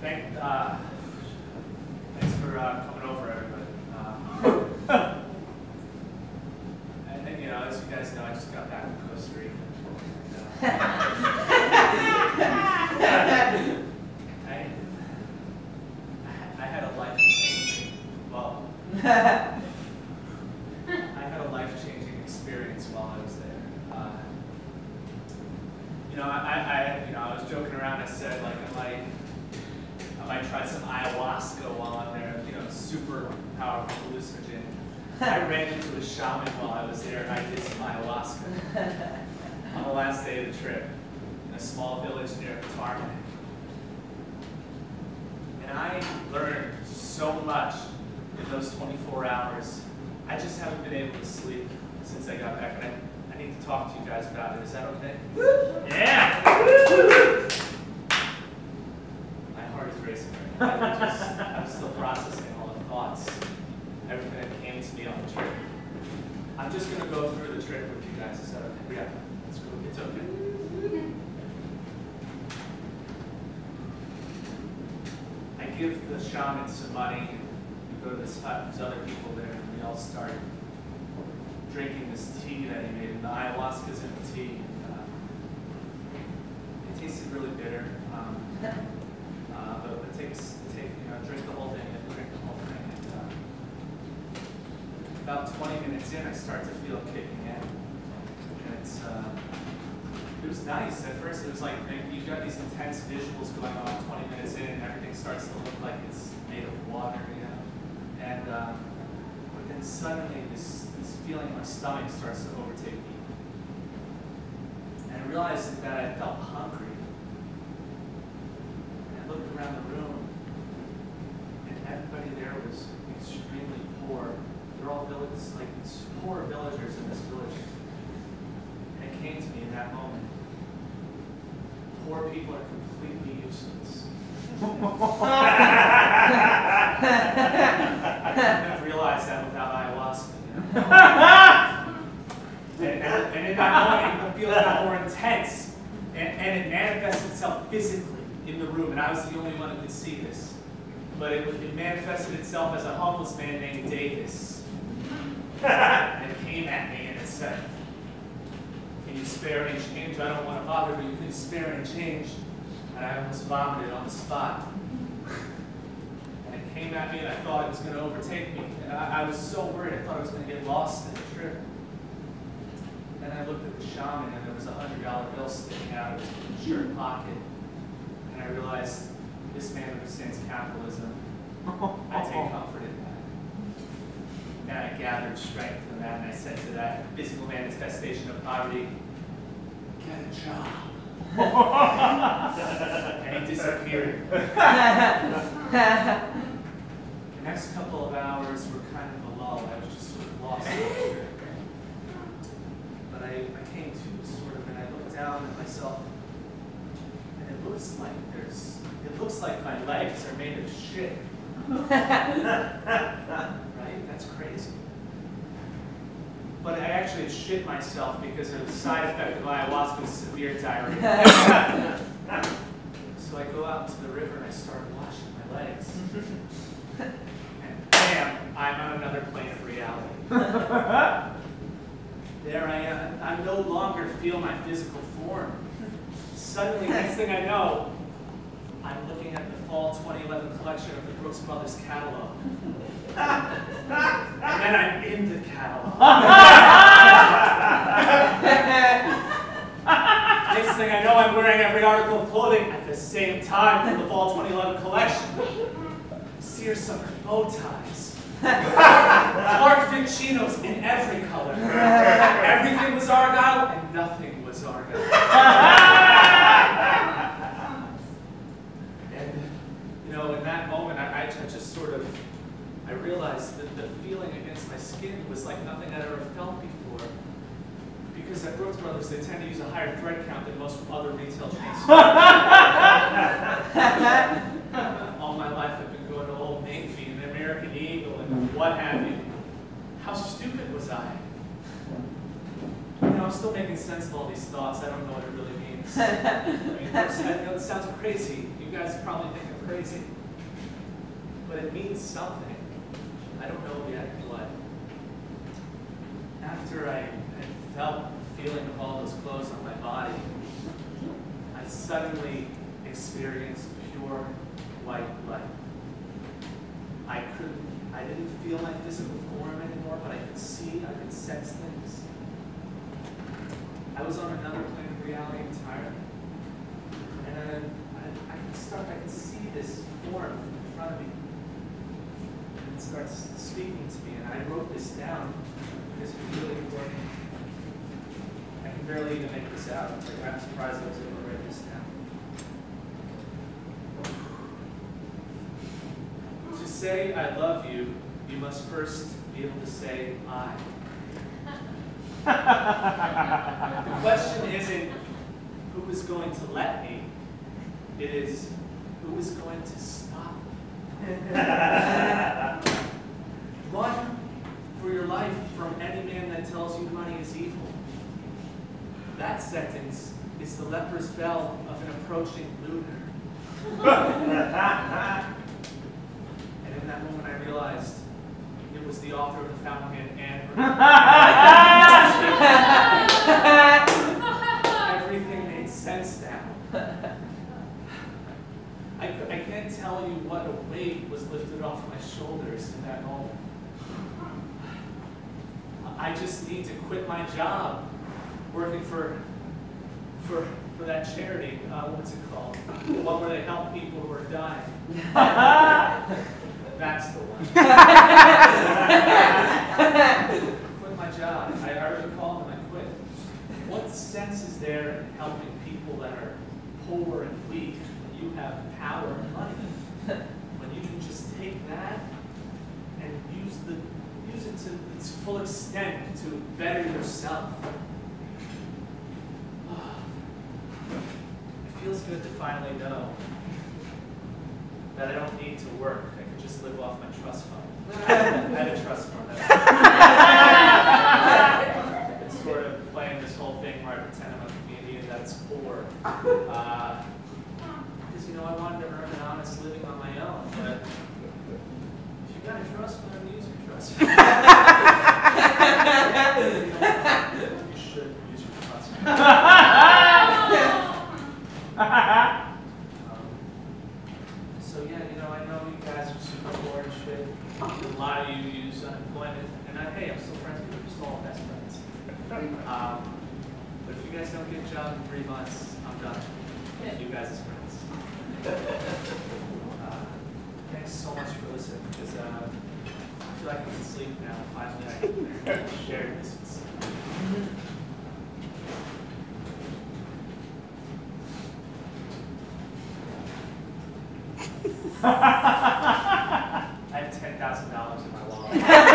Thank, uh, thanks for uh, coming over, everybody. Uh, and, you know, as you guys know, I just got back from Costa Rica. And, uh, I, had a life changing, well, I had a life changing experience while I was there. Uh, you know, I, I, you know, I was joking around. I said like I might, Try some ayahuasca while I'm there. You know, super powerful hallucinogen. I ran into a shaman while I was there, and I did some ayahuasca on the last day of the trip in a small village near Tarmac. And I learned so much in those 24 hours. I just haven't been able to sleep since I got back, and I, I need to talk to you guys about it. Is that okay? Yeah! My heart is racing right now. I just, I'm still processing all the thoughts, everything that came to me on the trip. I'm just going to go through the trick with you guys. Is that okay? Yeah, it's, cool. it's okay. I give the shaman some money, and we go to this hut, there's other people there, and we all start drinking this tea that he made, and the ayahuasca's in the tea. And, uh, it tasted really bitter, um, uh, but it takes, take, you know, drink the whole thing, and drink the whole thing. And, uh, about 20 minutes in, I start to feel kicking in, and it's, uh, it was nice. At first, it was like you've got these intense visuals going on. 20 minutes in, and everything starts to look like it's made of water, you know. And uh, but then suddenly, this this feeling in my stomach starts to overtake me, and I realized that I felt hungry. And I looked around the room, and everybody there was extremely poor. They're all villages, like these poor villagers in this village. And it came to me in that moment. Poor people are completely useless. I couldn't have realized that without ayahuasca. You know? and, and, and in that moment, the feeling got more intense. And, and it manifested itself physically in the room. And I was the only one who could see this. But it, it manifested itself as a homeless man named Davis. And it came at me and it said, can you spare any change? I don't want to bother, but you can spare any change. And I almost vomited on the spot. And it came at me and I thought it was going to overtake me. And I, I was so worried, I thought I was going to get lost in the trip. Then I looked at the shaman and there was a hundred dollar bill sticking out of his shirt pocket. And I realized this man understands capitalism. I take comfort in that. And I gathered strength from that, and I said to that physical manifestation of poverty, get a job. and he disappeared. the next couple of hours were kind of a lull. I was just sort of lost. But I, I came to sort of, and I looked down at myself, and it looks like there's, it looks like my legs are made of shit. That's crazy. But I actually shit myself because of the side effect of ayahuasca was severe diarrhea. so I go out to the river and I start washing my legs. and bam, I'm on another plane of reality. there I am. I no longer feel my physical form. Suddenly, next thing I know, I'm looking at the fall 2011 collection of the Brooks Brothers catalog. and then I'm in the catalog. Next thing I know, I'm wearing every article of clothing at the same time from the fall 2011 collection. Seersucker bow ties. Clark Fit chinos in every color. Everything was Argyle and nothing was Argyle. and, you know, in that moment, I, I just sort of, I realized that the feeling against my skin was like nothing I'd ever felt before. Because at Brooks Brothers, they tend to use a higher thread count than most other retail chains. All my life, I've been going to Old Navy and American Eagle and what have you. How stupid was I? You know, I'm still making sense of all these thoughts. I don't know what it really means. I mean, sounds crazy. You guys probably think I'm crazy. But it means something. I don't know yet what. After I, I felt the feeling of all those clothes on my body, I suddenly experienced pure white light. I couldn't, I didn't feel my physical form anymore, but I could see, I could sense things. I was on another plane of reality entirely. And then I, I could start, I could see this form in front of me. And it starts speaking to me, and I wrote this down because it was really important. I can barely even make this out. Like, I'm surprised I was able this down. To say I love you, you must first be able to say I. The question isn't who is going to let me, it is who is going to stop me. Run for your life from any man that tells you money is evil. That sentence is the leper's bell of an approaching lunar. And in that moment, I realized it was the author of the Fountainhead and everything made sense now. I, I can't tell you what a weight was lifted off my shoulders in that moment. I just need to quit my job working for, for, for that charity. Uh, what's it called? The one where they help people who are dying. That's the one. quit my job. I already called and I quit. What sense is there in helping people that are poor and weak when you have power and money? When you can just take that and use the use it to its full extent to better yourself. It feels good to finally know that I don't need to work. I can just live off my trust fund. I had a trust fund. Um, but if you guys don't get a job in three months, I'm done. You guys as friends. uh, thanks so much for listening, because uh, I feel like I can sleep now. Finally, I can share this with someone. I have ten thousand dollars in my wallet.